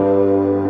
Música